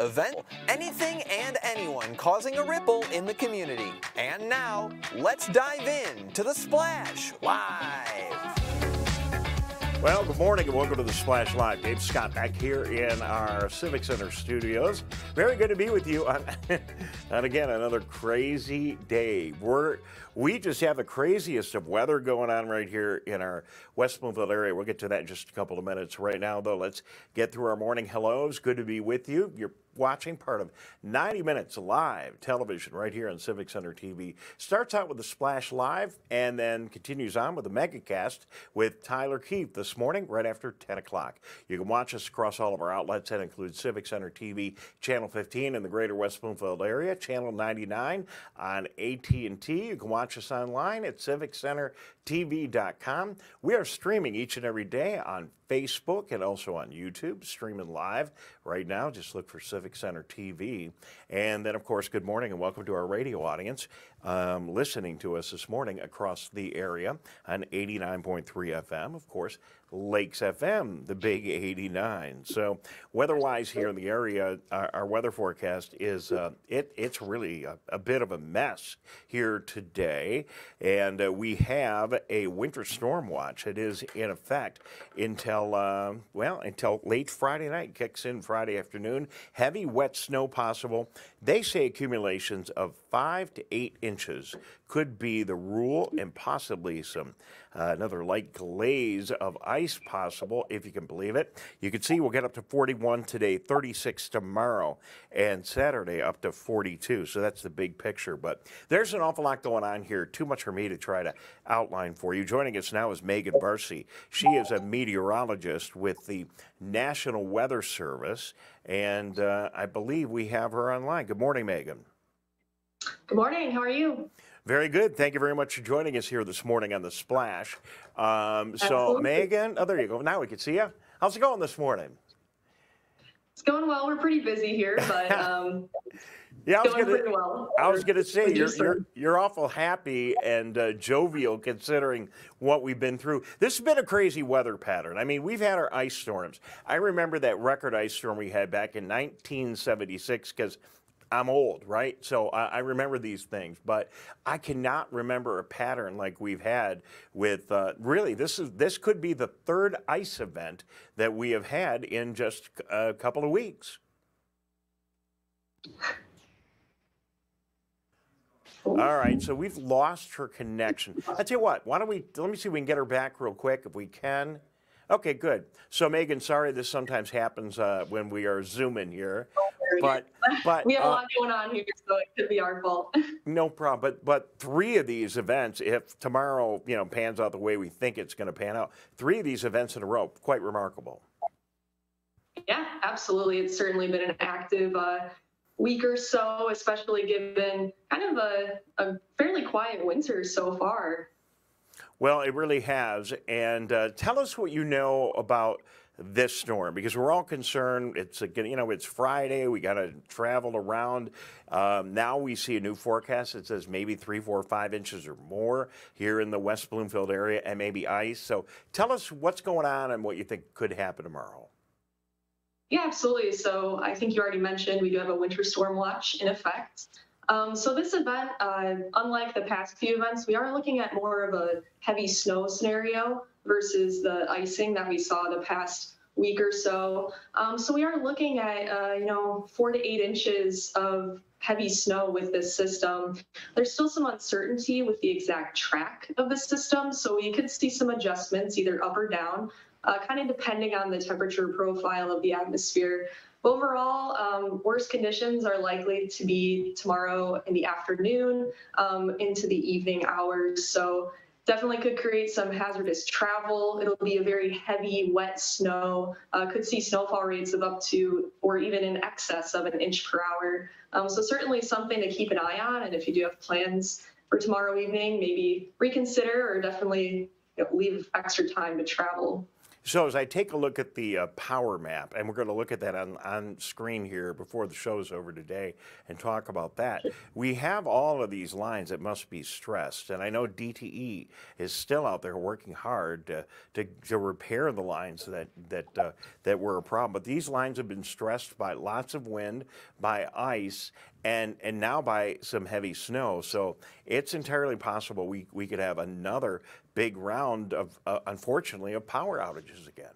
event, anything and anyone causing a ripple in the community. And now, let's dive in to the Splash Live. Well, good morning and welcome to the Splash Live. Dave Scott back here in our Civic Center studios. Very good to be with you on, and again, another crazy day. We're, we just have the craziest of weather going on right here in our West Bloomfield area. We'll get to that in just a couple of minutes. Right now, though, let's get through our morning hellos. Good to be with you. You're watching part of 90 minutes live television right here on Civic Center TV. Starts out with the Splash Live and then continues on with the MegaCast with Tyler Keefe this morning right after 10 o'clock. You can watch us across all of our outlets. That includes Civic Center TV, Channel 15 in the greater West Bloomfield area, Channel 99 on AT&T. You can watch us online at civiccentertv.com. We are streaming each and every day on Facebook and also on YouTube, streaming live right now. Just look for Civic Center TV. And then, of course, good morning and welcome to our radio audience um, listening to us this morning across the area on 89.3 FM. Of course, Lakes FM, the big 89. So weather-wise here in the area, our, our weather forecast is uh, it it's really a, a, bit of a mess here today, and uh, we have a winter storm watch. It is in effect until uh, well until late Friday night. Kicks in Friday afternoon. Heavy wet snow possible. They say accumulations of five to eight inches could be the rule, and possibly some uh, another light glaze of ice possible, if you can believe it. You can see we'll get up to 41 today, 36 tomorrow, and Saturday up to 42. So that's the big picture. But there's an awful lot going on here. Too much for me to try to outline for you. Joining us now is Megan Barcy. She is a meteorologist with the National Weather Service, and uh, I believe we have her online. Good morning, Megan. Good morning. How are you? Very good. Thank you very much for joining us here this morning on the Splash. Um, so, Megan, oh, there you go. Now we can see you. How's it going this morning? It's going well. We're pretty busy here, but um, yeah, I was going gonna, well. I was going to say you're, you're you're awful happy and uh, jovial considering what we've been through. This has been a crazy weather pattern. I mean, we've had our ice storms. I remember that record ice storm we had back in 1976 because I'm old, right? So I, I, remember these things, but I cannot remember a pattern like we've had with. Uh, really, this is this could be the third ice event that we have had in just a couple of weeks. All right, so we've lost her connection. I tell you what, why don't we? Let me see if we can get her back real quick if we can. Okay, good. So Megan, sorry this sometimes happens uh, when we are zooming here, but but we have uh, a lot going on here, so it could be our fault. no problem. But but three of these events, if tomorrow you know pans out the way we think it's going to pan out, three of these events in a row, quite remarkable. Yeah, absolutely. It's certainly been an active uh, week or so, especially given kind of a, a fairly quiet winter so far. Well, it really has. And uh, tell us what you know about this storm because we're all concerned. It's you know it's Friday. We got to travel around. Um, now we see a new forecast that says maybe three, four, five inches or more here in the West Bloomfield area, and maybe ice. So tell us what's going on and what you think could happen tomorrow. Yeah, absolutely. So I think you already mentioned we do have a winter storm watch in effect. Um, so this event, uh, unlike the past few events, we are looking at more of a heavy snow scenario versus the icing that we saw the past week or so. Um, so we are looking at, uh, you know, four to eight inches of heavy snow with this system. There's still some uncertainty with the exact track of the system, so we could see some adjustments either up or down, uh, kind of depending on the temperature profile of the atmosphere. Overall, um, worst conditions are likely to be tomorrow in the afternoon um, into the evening hours. So definitely could create some hazardous travel. It'll be a very heavy, wet snow. Uh, could see snowfall rates of up to or even in excess of an inch per hour. Um, so certainly something to keep an eye on. And if you do have plans for tomorrow evening, maybe reconsider or definitely you know, leave extra time to travel. So as I take a look at the uh, power map, and we're going to look at that on, on screen here before the show's over today and talk about that, we have all of these lines that must be stressed. And I know DTE is still out there working hard to, to, to repair the lines that, that, uh, that were a problem. But these lines have been stressed by lots of wind, by ice, and and now by some heavy snow. So it's entirely possible we, we could have another big round of, uh, unfortunately, of power outages again.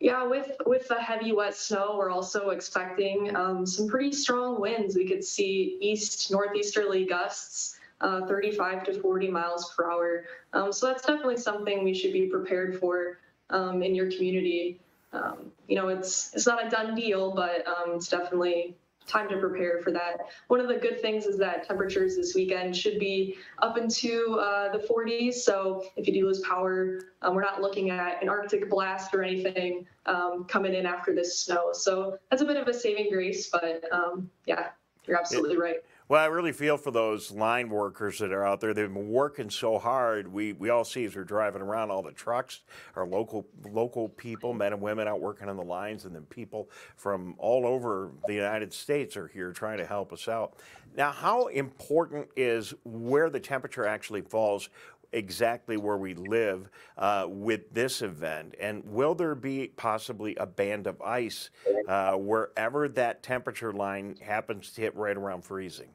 Yeah, with with the heavy wet snow, we're also expecting um, some pretty strong winds. We could see east northeasterly gusts, uh, 35 to 40 miles per hour. Um, so that's definitely something we should be prepared for um, in your community. Um, you know, it's it's not a done deal, but um, it's definitely time to prepare for that. One of the good things is that temperatures this weekend should be up into uh, the 40s. So if you do lose power, um, we're not looking at an Arctic blast or anything um, coming in after this snow. So that's a bit of a saving grace, but um, yeah, you're absolutely right. Well, I really feel for those line workers that are out there. They've been working so hard. We we all see as we're driving around all the trucks, our local local people, men and women out working on the lines, and then people from all over the United States are here trying to help us out. Now, how important is where the temperature actually falls exactly where we live uh, with this event? And will there be possibly a band of ice uh, wherever that temperature line happens to hit right around freezing?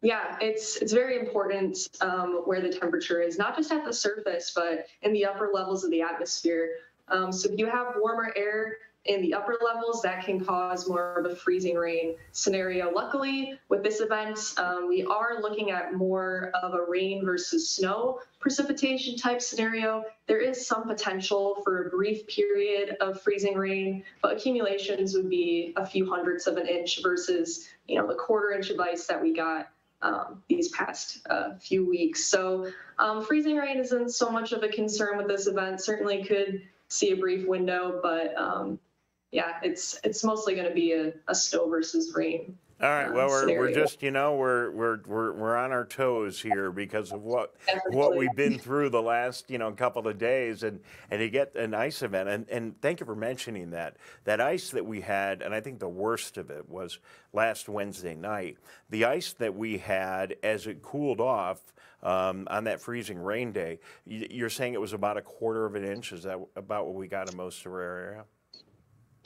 Yeah, it's it's very important um, where the temperature is, not just at the surface, but in the upper levels of the atmosphere. Um, so if you have warmer air in the upper levels, that can cause more of a freezing rain scenario. Luckily, with this event, um, we are looking at more of a rain versus snow precipitation type scenario. There is some potential for a brief period of freezing rain, but accumulations would be a few hundredths of an inch versus, you know, the quarter inch of ice that we got um, these past uh, few weeks. So um, freezing rain isn't so much of a concern with this event. Certainly could see a brief window, but um, yeah, it's it's mostly going to be a, a snow versus rain. All right. Well, we're, we're just you know we're we're we're we're on our toes here because of what Definitely. what we've been through the last you know couple of days, and and to get an ice event, and and thank you for mentioning that that ice that we had, and I think the worst of it was last Wednesday night. The ice that we had as it cooled off. Um, on that freezing rain day, you're saying it was about a quarter of an inch. Is that about what we got in most of our area?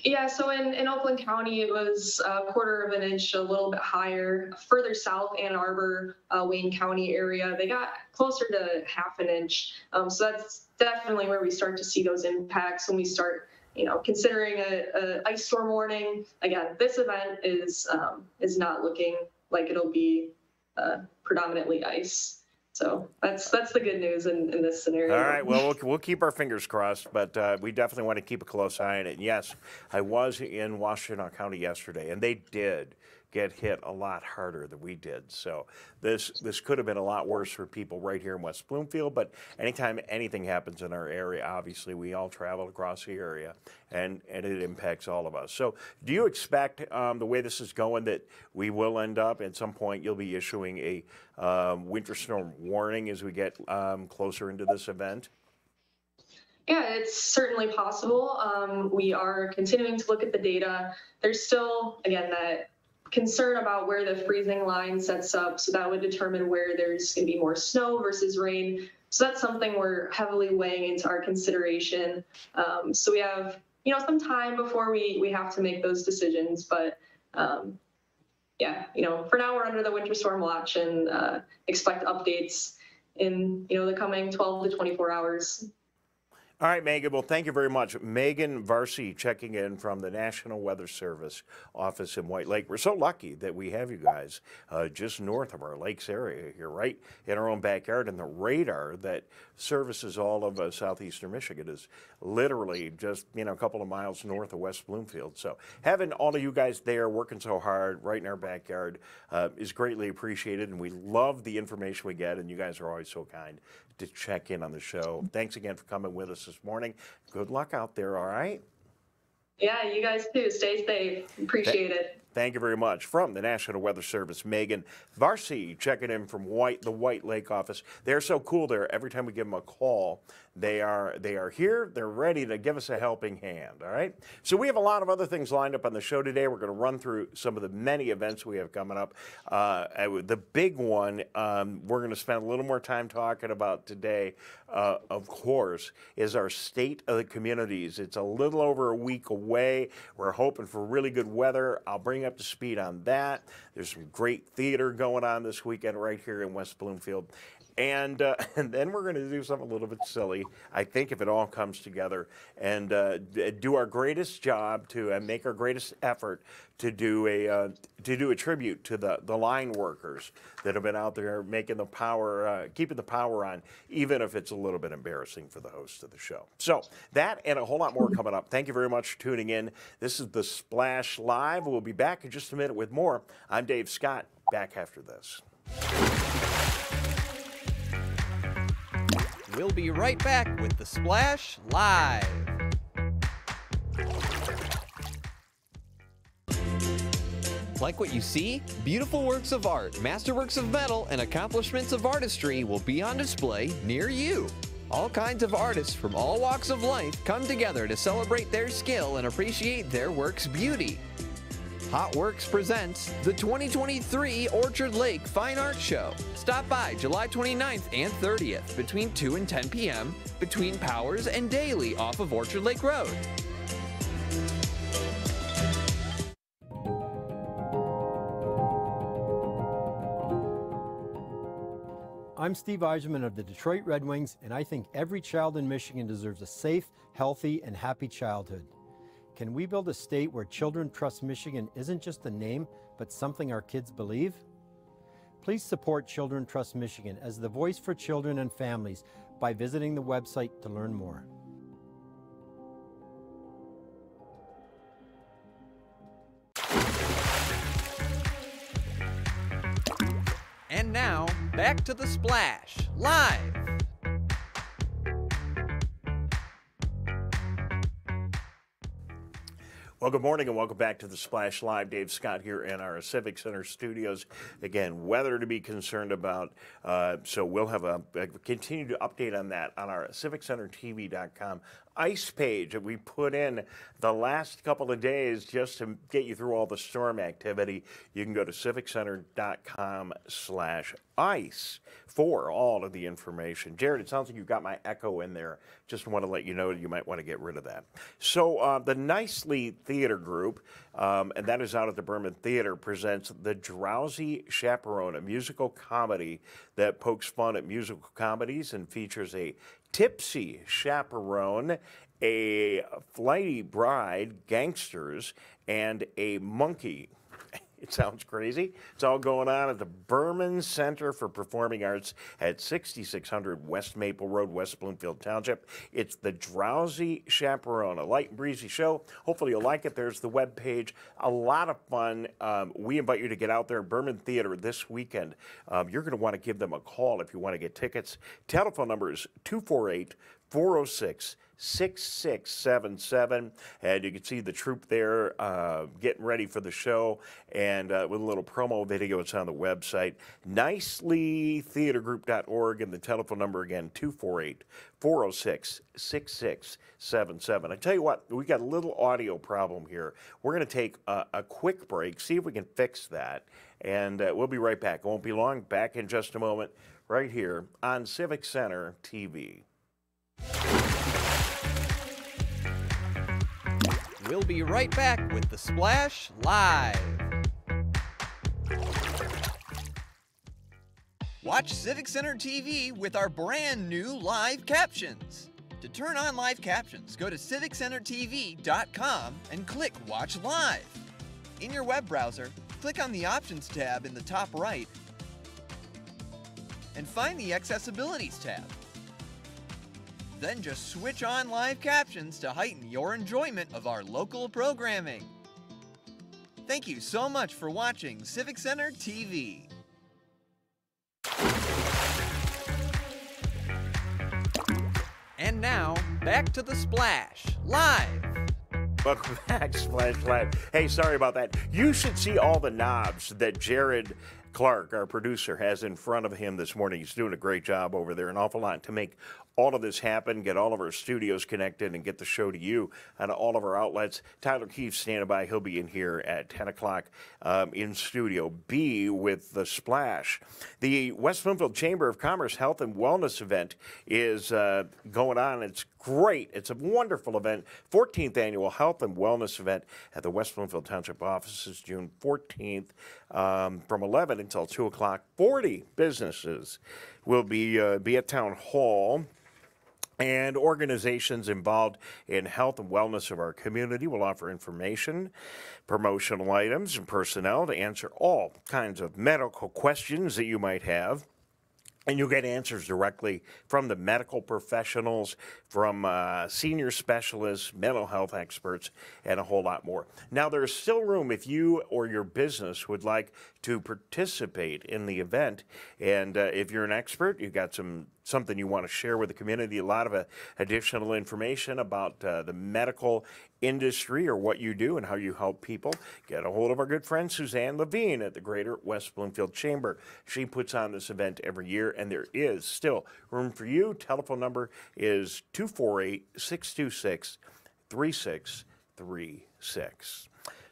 Yeah, so in, in Oakland County, it was a quarter of an inch, a little bit higher. Further south, Ann Arbor, uh, Wayne County area, they got closer to half an inch. Um, so that's definitely where we start to see those impacts when we start, you know, considering a, a ice storm warning. Again, this event is um, is not looking like it'll be uh, predominantly ice. So that's that's the good news in, in this scenario. All right. Well, we'll, we'll keep our fingers crossed, but uh, we definitely want to keep a close eye on it. And yes, I was in Washtenaw County yesterday, and they did get hit a lot harder than we did. So this this could have been a lot worse for people right here in West Bloomfield. But anytime anything happens in our area, obviously we all travel across the area, and and it impacts all of us. So do you expect um, the way this is going that we will end up at some point? You'll be issuing a um, winter storm warning as we get um, closer into this event. Yeah, it's certainly possible. Um, we are continuing to look at the data. There's still, again, that concern about where the freezing line sets up. So that would determine where there's going to be more snow versus rain. So that's something we're heavily weighing into our consideration. Um, so we have, you know, some time before we we have to make those decisions. But um, yeah, you know, for now we're under the winter storm watch and uh, expect updates in you know the coming 12 to 24 hours. All right, Megan. Well, thank you very much. Megan Varsi checking in from the National Weather Service office in White Lake. We're so lucky that we have you guys uh, just north of our lakes area here, right in our own backyard. And the radar that services all of uh, southeastern Michigan is literally just, you know, a couple of miles north of West Bloomfield. So having all of you guys there working so hard right in our backyard uh, is greatly appreciated. And we love the information we get. And you guys are always so kind to check in on the show. Thanks again for coming with us this morning. Good luck out there, all right? Yeah, you guys too. Stay safe. Appreciate Th- it. Thank you very much. From the National Weather Service, Megan Varsi checking in from White, the White Lake office. They're so cool there. Every time we give them a call, they are they are here. They're ready to give us a helping hand. All right. So we have a lot of other things lined up on the show today. We're going to run through some of the many events we have coming up. Uh, the big one um, we're going to spend a little more time talking about today, uh, of course, is our state of the communities. It's a little over a week away. We're hoping for really good weather. I'll bring up to speed on that. There's some great theater going on this weekend right here in West Bloomfield. And, uh, and then we're going to do something a little bit silly, I think, if it all comes together, and uh, do our greatest job to uh, make our greatest effort to do a uh, to do a tribute to the, the line workers that have been out there making the power, uh, keeping the power on, even if it's a little bit embarrassing for the host of the show. So that and a whole lot more coming up. Thank you very much for tuning in. This is the Splash Live. We'll be back in just a minute with more. I'm Dave Scott. Back after this. We'll be right back with the Splash Live. Like what you see? Beautiful works of art, masterworks of metal, and accomplishments of artistry will be on display near you. All kinds of artists from all walks of life come together to celebrate their skill and appreciate their work's beauty. Hot Works presents the 2023 Orchard Lake Fine Art Show. Stop by July 29th and 30th between 2 and 10 p.m. between Powers and Daly off of Orchard Lake Road. I'm Steve Yzerman of the Detroit Red Wings, and I think every child in Michigan deserves a safe, healthy, and happy childhood. Can we build a state where Children Trust Michigan isn't just a name, but something our kids believe? Please support Children Trust Michigan as the voice for children and families by visiting the website to learn more. And now, back to the splash, live Well, good morning and welcome back to the Splash Live. Dave Scott here in our Civic Center studios. Again, weather to be concerned about. Uh, so we'll have a, a continue to update on that on our civiccentertv.com ice page that we put in the last couple of days just to get you through all the storm activity. You can go to civiccenter.com slash ice for all of the information. Jared, it sounds like you've got my echo in there. Just want to let you know you might want to get rid of that. So uh, the Nicely Theater Group, um, and that is out at the Berman Theater, presents The Drowsy Chaperone, a musical comedy that pokes fun at musical comedies and features a tipsy chaperone, a flighty bride, gangsters, and a monkey. It sounds crazy. It's all going on at the Berman Center for Performing Arts at 6600 West Maple Road, West Bloomfield Township. It's the Drowsy Chaperone, a light and breezy show. Hopefully you'll like it. There's the web page. A lot of fun. Um, we invite you to get out there Berman Theater this weekend. Um, you're going to want to give them a call if you want to get tickets. Telephone number is 248 406 6677. And you can see the troop there uh, getting ready for the show and uh, with a little promo video. It's on the website, nicelytheatergroup.org. And the telephone number again, 248 406 6677. I tell you what, we got a little audio problem here. We're going to take a, a, quick break, see if we can fix that. And uh, we'll be right back. It won't be long. Back in just a moment, right here on Civic Center TV. We'll be right back with the Splash Live. Watch Civic Center TV with our brand new live captions. To turn on live captions, go to civiccentertv.com and click Watch Live. In your web browser, click on the Options tab in the top right and find the Accessibilities tab. Then just switch on live captions to heighten your enjoyment of our local programming. Thank you so much for watching Civic Center TV. And now, back to the splash, live. Welcome back, Splash Live. Hey, sorry about that. You should see all the knobs that Jared Clark, our producer, has in front of him this morning. He's doing a great job over there, an awful lot to make all of this happen, get all of our studios connected, and get the show to you on all of our outlets. Tyler Keefe standing by. He'll be in here at 10 o'clock um, in Studio B with the splash. The West Bloomfield Chamber of Commerce Health and Wellness event is uh, going on. It's great. It's a wonderful event. 14th annual health and wellness event at the West Bloomfield Township offices, June 14th, um, from 11 until 2 o'clock. 40 businesses will be uh, be at Town Hall and organizations involved in health and wellness of our community will offer information, promotional items, and personnel to answer all kinds of medical questions that you might have. And you'll get answers directly from the medical professionals, from uh, senior specialists, mental health experts, and a whole lot more. Now, there's still room if you or your business would like to participate in the event. And uh, if you're an expert, you've got some something you want to share with the community, a lot of uh, additional information about uh, the medical industry or what you do and how you help people, get a hold of our good friend Suzanne Levine at the Greater West Bloomfield Chamber. She puts on this event every year, and there is still room for you. Telephone number is 248 626 3636.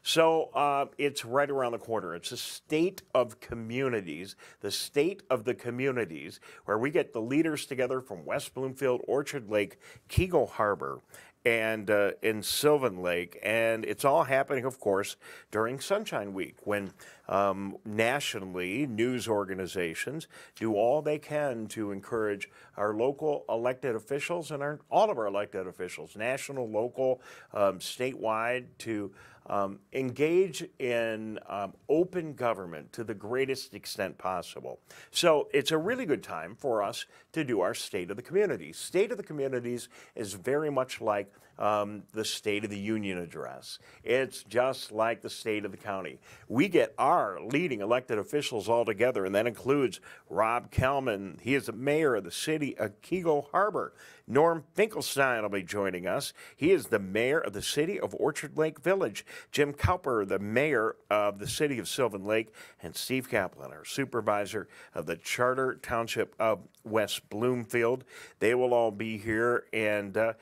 So uh, it's right around the corner. It's a state of communities, the state of the communities, where we get the leaders together from West Bloomfield, Orchard Lake, Keego Harbor, and uh, in Sylvan Lake, and it's all happening, of course, during Sunshine Week, when um, nationally news organizations do all they can to encourage our local elected officials and our, all of our elected officials, national, local, um, statewide, to um, engage in um, open government to the greatest extent possible. So it's a really good time for us to do our State of the Communities. State of the Communities is very much like um, the State of the Union address. It's just like the State of the County. We get our leading elected officials all together, and that includes Rob Kelman. He is the mayor of the city of Keego Harbor. Norm Finkelstein will be joining us. He is the mayor of the city of Orchard Lake Village. Jim Cowper, the mayor of the city of Sylvan Lake, and Steve Kaplan, our supervisor of the Charter Township of West Bloomfield. They will all be here, and uh,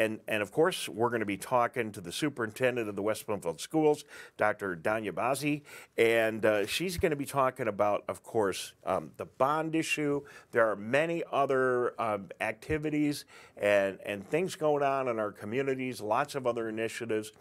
and, and of course, we're going to be talking to the superintendent of the West Bloomfield Schools, Dr. Danya Bazzi, and uh, she's going to be talking about, of course, um, the bond issue. There are many other um, activities and, and things going on in our communities, lots of other initiatives.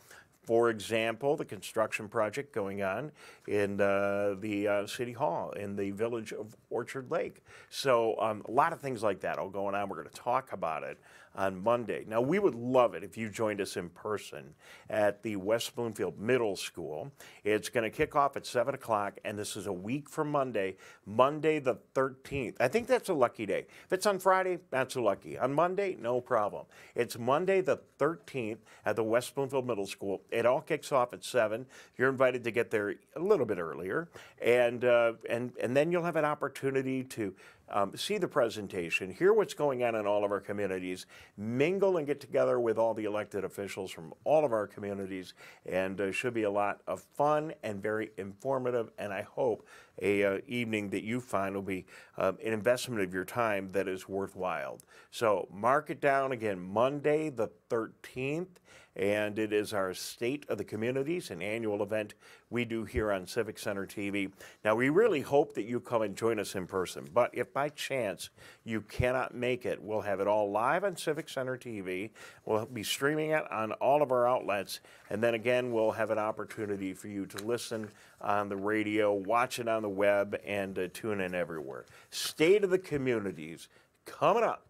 For example, the construction project going on in uh, the uh, City Hall in the village of Orchard Lake. So, um, a lot of things like that all going on. We're going to talk about it on Monday. Now, we would love it if you joined us in person at the West Bloomfield Middle School. It's going to kick off at 7 o'clock, and this is a week from Monday, Monday the 13th. I think that's a lucky day. If it's on Friday, not so lucky. On Monday, no problem. It's Monday the 13th at the West Bloomfield Middle School. It all kicks off at 7. You're invited to get there a little bit earlier, and, uh, and, and then you'll have an opportunity to um, see the presentation, hear what's going on in all of our communities, mingle and get together with all the elected officials from all of our communities, and uh, should be a lot of fun and very informative. And I hope a uh, evening that you find will be um, an investment of your time that is worthwhile. So mark it down again, Monday the 13th and it is our State of the Communities, an annual event we do here on Civic Center TV. Now, we really hope that you come and join us in person, but if by chance you cannot make it, we'll have it all live on Civic Center TV. We'll be streaming it on all of our outlets, and then again, we'll have an opportunity for you to listen on the radio, watch it on the web, and uh, tune in everywhere. State of the Communities coming up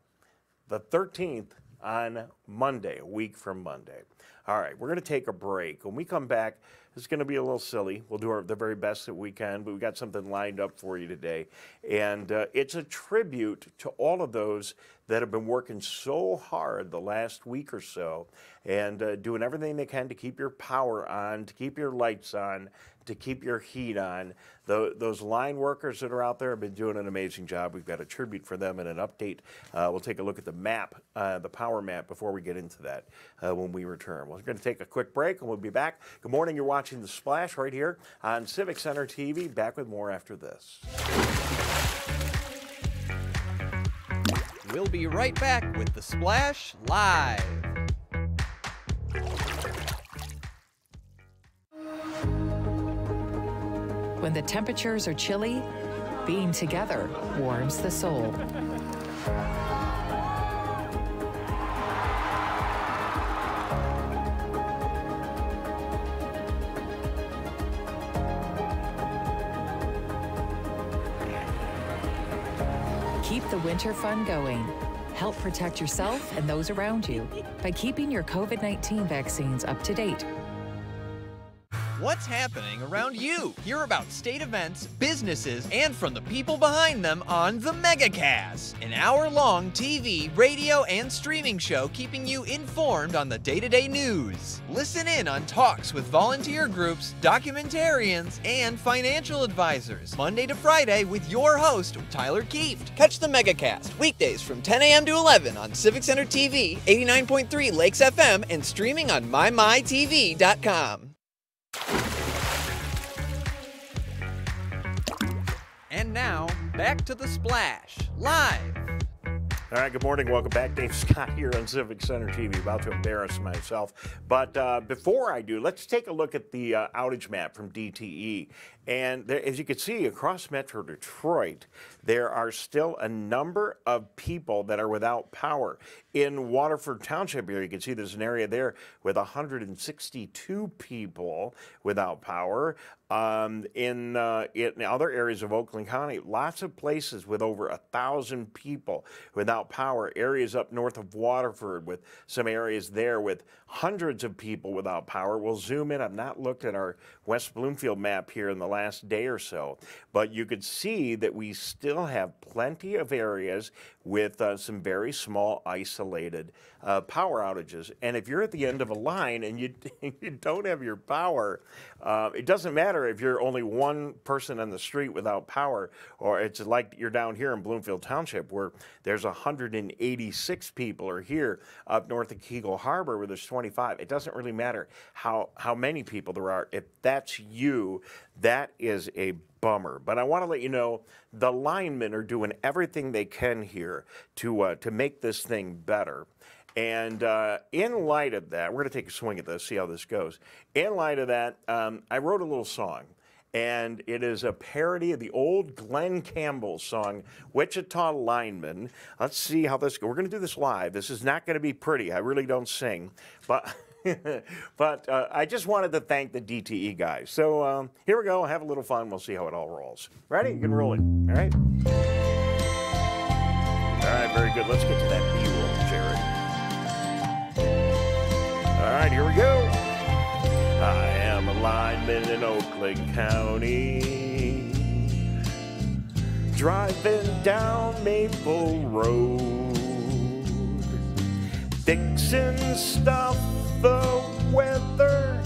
the 13th on Monday, a week from Monday. All right, we're going to take a break. When we come back, it's going to be a little silly. We'll do our, the very best that we can, but we got something lined up for you today. And uh, it's a tribute to all of those that have been working so hard the last week or so and uh, doing everything they can to keep your power on, to keep your lights on, to keep your heat on. The, those line workers that are out there have been doing an amazing job. We've got a tribute for them and an update. Uh, we'll take a look at the map, uh, the power map, before we get into that uh, when we return. We're going to take a quick break and we'll be back. Good morning. You're watching The Splash right here on Civic Center TV. Back with more after this. We'll be right back with The Splash Live. When the temperatures are chilly, being together warms the soul. Winter fun going. Help protect yourself and those around you by keeping your COVID 19 vaccines up to date What's happening around you? Hear about state events, businesses, and from the people behind them on the MegaCast, an hour long TV, radio, and streaming show keeping you informed on the day to day news. Listen in on talks with volunteer groups, documentarians, and financial advisors, Monday to Friday with your host, Tyler Kieft. Catch the MegaCast weekdays from 10 a.m. to 11 on Civic Center TV, 89.3 Lakes FM, and streaming on MyMyTV.com. And now, back to the splash, live. All right, good morning. Welcome back. Dave Scott here on Civic Center TV. About to embarrass myself. But uh, before I do, let's take a look at the uh, outage map from DTE. And there, as you can see across Metro Detroit, there are still a number of people that are without power. In Waterford Township here, you can see there's an area there with 162 people without power. Um, in, uh, in other areas of Oakland County, lots of places with over a thousand people without power. Areas up north of Waterford with some areas there with hundreds of people without power. We'll zoom in. I've not looked at our West Bloomfield map here in the last day or so, but you could see that we still have plenty of areas with uh, some very small isolated uh, power outages. And if you're at the end of a line and you, you don't have your power, uh, it doesn't matter if you're only one person on the street without power, or it's like you're down here in Bloomfield Township where there's 186 people are here up north of Keego Harbor where there's 25. It doesn't really matter how, how many people there are. If that's you, that is a bummer. But I want to let you know the linemen are doing everything they can here to uh, to make this thing better. And uh, in light of that, we're going to take a swing at this, see how this goes. In light of that, um, I wrote a little song. And it is a parody of the old Glen Campbell song, Wichita Lineman. Let's see how this goes. We're going to do this live. This is not going to be pretty. I really don't sing. But. but uh, I just wanted to thank the DTE guys. So um, here we go. Have a little fun. We'll see how it all rolls. Ready? You can roll it. All right. All right. Very good. Let's get to that B roll, Jared. All right. Here we go. I am a lineman in Oakland County, driving down Maple Road, fixing stuff the weather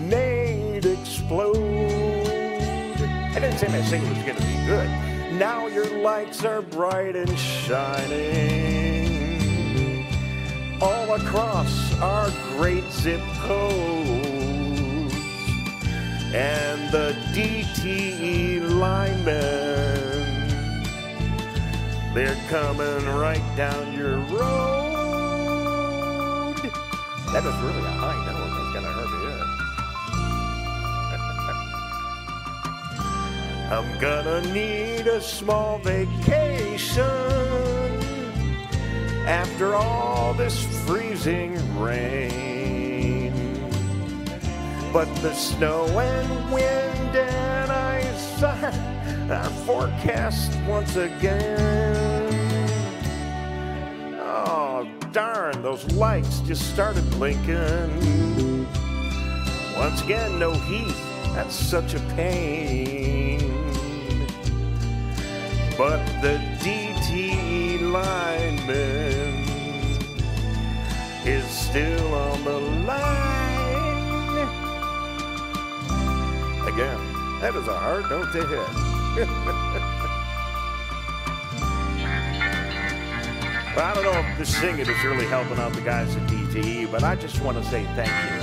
made explode. I didn't say my singing was going to be good. Now your lights are bright and shining all across our great zip codes. And the DTE linemen, they're coming right down your road. That was really a high note. That's gonna hurt me. I'm gonna need a small vacation after all this freezing rain. But the snow and wind and ice are forecast once again. Darn, those lights just started blinking. Once again, no heat. That's such a pain. But the DTE lineman is still on the line. Again, that is a hard note to hit. Well, I don't know if the singing is really helping out the guys at DTE, but I just want to say thank you.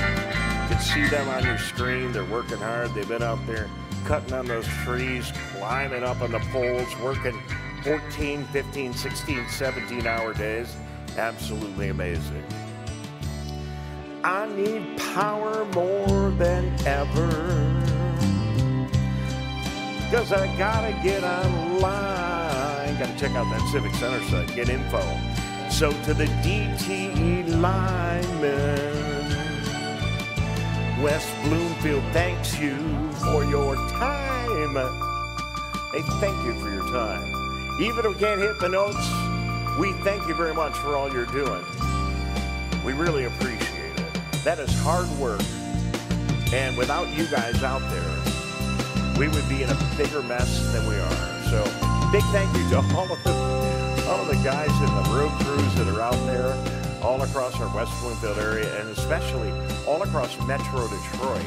You can see them on your screen. They're working hard. They've been out there cutting on those trees, climbing up on the poles, working 14, 15, 16, 17 hour days. Absolutely amazing. I need power more than ever. Cause I gotta get online. Gotta check out that Civic Center site, get info. So to the DTE linemen, West Bloomfield thanks you for your time. Hey, thank you for your time. Even if we can't hit the notes, we thank you very much for all you're doing. We really appreciate it. That is hard work. And without you guys out there, we would be in a bigger mess than we are. So big thank you to all of the all of the guys in the road crews that are out there all across our West Bloomfield area and especially all across Metro Detroit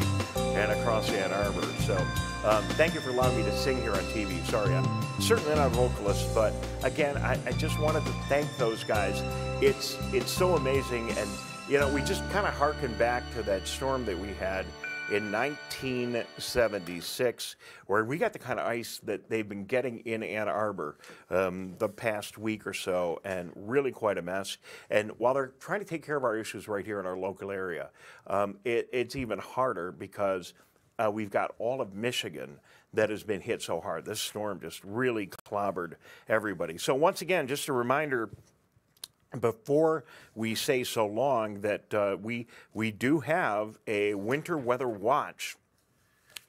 and across Ann Arbor. So um, thank you for allowing me to sing here on TV. Sorry, I'm certainly not a vocalist, but again, I, I just wanted to thank those guys. It's it's so amazing, and you know, we just kind of harken back to that storm that we had in 1976, where we got the kind of ice that they've been getting in Ann Arbor um, the past week or so, and really quite a mess. And while they're trying to take care of our issues right here in our local area, um, it, it's even harder because uh, we've got all of Michigan that has been hit so hard. This storm just really clobbered everybody. So, once again, just a reminder before we say so long that uh, we we do have a winter weather watch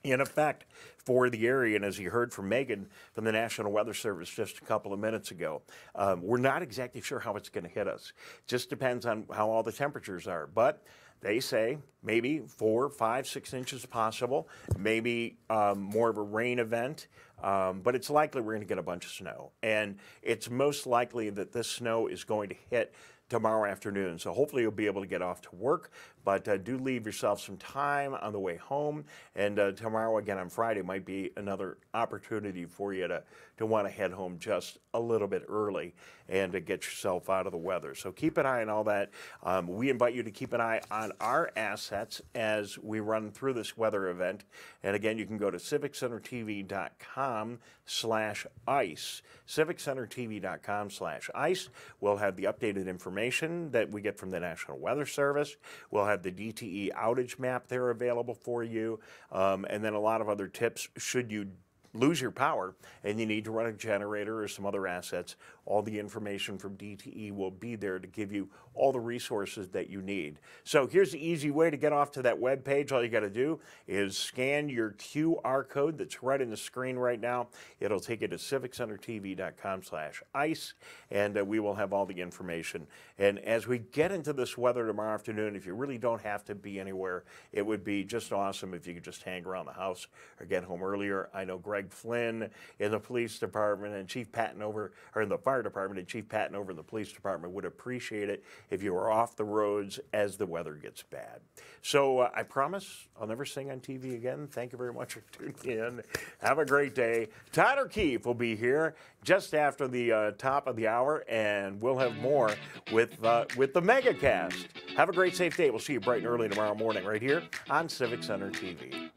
in effect for the area. And as you heard from Megan from the National Weather Service just a couple of minutes ago, um, we're not exactly sure how it's going to hit us. Just depends on how all the temperatures are. But they say maybe four, five, six inches possible, maybe um, more of a rain event, um, but it's likely we're going to get a bunch of snow. And it's most likely that this snow is going to hit tomorrow afternoon. So hopefully you'll be able to get off to work, but uh, do leave yourself some time on the way home. And uh, tomorrow, again on Friday, might be another opportunity for you to, to want to head home just a little bit early and to get yourself out of the weather. So keep an eye on all that. Um, we invite you to keep an eye on our assets as we run through this weather event. And again, you can go to civiccentertv.com slash ice. civiccentertv.com slash ice. We'll have the updated information that we get from the National Weather Service. We'll have the DTE outage map there available for you. Um, and then a lot of other tips should you lose your power and you need to run a generator or some other assets, all the information from DTE will be there to give you all the resources that you need. So here's the easy way to get off to that web page. All you got to do is scan your QR code that's right in the screen right now. It'll take you to civiccentertv.com slash ice and uh, we will have all the information. And as we get into this weather tomorrow afternoon, if you really don't have to be anywhere, it would be just awesome if you could just hang around the house or get home earlier. I know Greg Flynn in the police department and Chief Patton over, or in the fire department and Chief Patton over in the police department would appreciate it if you were off the roads as the weather gets bad. So uh, I promise I'll never sing on TV again. Thank you very much for tuning in. Have a great day. Tyler Keefe will be here just after the uh, top of the hour, and we'll have more with uh, with the MegaCast. Have a great, safe day. We'll see you bright and early tomorrow morning right here on Civic Center TV.